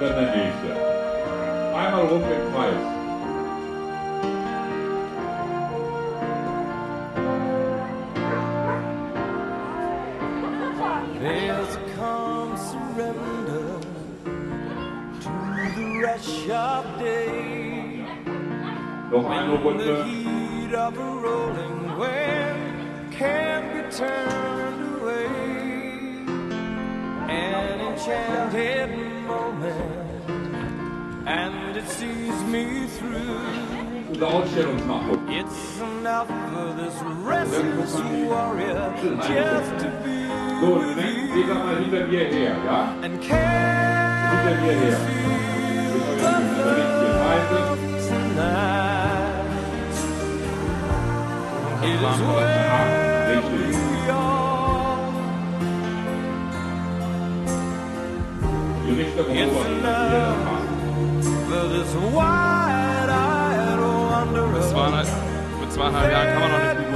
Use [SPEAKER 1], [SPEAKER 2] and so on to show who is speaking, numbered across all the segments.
[SPEAKER 1] dann der nächste. Einmal rum im Kreis.
[SPEAKER 2] There's a calm surrender to the rush of day.
[SPEAKER 1] Noch eine
[SPEAKER 2] the heat of a rolling wave can't be turned enchanted moment, and it sees me through. It's enough for this restless warrior just to be with
[SPEAKER 1] ne, geht doch
[SPEAKER 2] you.
[SPEAKER 1] mal hinter mir her, ja?
[SPEAKER 2] And
[SPEAKER 1] Hinter
[SPEAKER 2] can
[SPEAKER 1] mir her.
[SPEAKER 2] you
[SPEAKER 1] Mit
[SPEAKER 2] feel
[SPEAKER 1] euren
[SPEAKER 2] the love tonight? It is
[SPEAKER 1] Machen
[SPEAKER 3] Vor zweieinhalb, vor zweieinhalb Jahren kann man noch nicht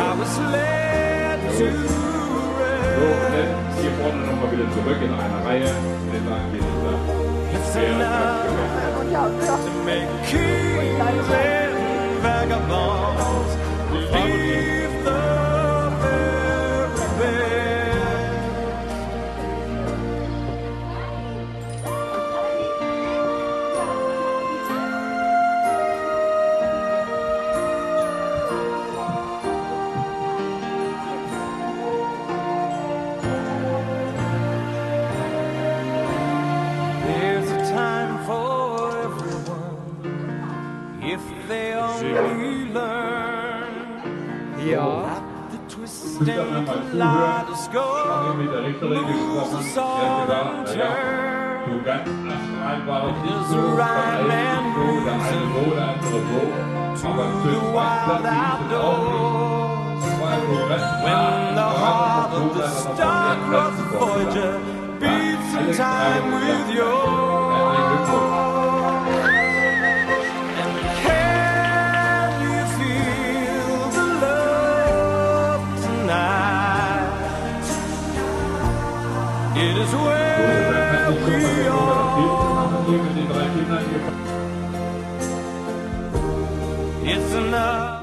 [SPEAKER 2] I was led to
[SPEAKER 1] so, dann hier vorne nochmal wieder zurück in eine Reihe. Wir sagen hier da.
[SPEAKER 2] It's
[SPEAKER 1] Wer hat
[SPEAKER 2] if they only learn
[SPEAKER 4] Ja.
[SPEAKER 2] the twist
[SPEAKER 1] Könnt ihr
[SPEAKER 2] and
[SPEAKER 1] einmal zuhören? Haben
[SPEAKER 2] kaleidoscope
[SPEAKER 1] wir mit der Richterin gesprochen?
[SPEAKER 2] moves
[SPEAKER 1] Die
[SPEAKER 2] us
[SPEAKER 1] hat
[SPEAKER 2] all
[SPEAKER 1] gesagt,
[SPEAKER 2] in
[SPEAKER 1] naja,
[SPEAKER 2] turn.
[SPEAKER 1] so ganz es nicht so,
[SPEAKER 2] a
[SPEAKER 1] bei
[SPEAKER 2] rhyme
[SPEAKER 1] allen
[SPEAKER 2] and
[SPEAKER 1] nicht so, der eine so, der andere so. Aber
[SPEAKER 2] To
[SPEAKER 1] für
[SPEAKER 2] the
[SPEAKER 1] zwei
[SPEAKER 2] wild
[SPEAKER 1] Platten ist es auch nicht.
[SPEAKER 2] outdoors.
[SPEAKER 1] Das war so ganz
[SPEAKER 2] When the
[SPEAKER 1] nah,
[SPEAKER 2] heart
[SPEAKER 1] aber
[SPEAKER 2] of the
[SPEAKER 1] so, dass noch
[SPEAKER 2] star-crossed
[SPEAKER 1] von den Platten
[SPEAKER 2] Voyager
[SPEAKER 1] kommt.
[SPEAKER 2] beats in
[SPEAKER 1] Alles
[SPEAKER 2] time
[SPEAKER 1] drei
[SPEAKER 2] with
[SPEAKER 1] Platten.
[SPEAKER 2] yours.
[SPEAKER 1] Ein
[SPEAKER 2] It is we are. It's enough.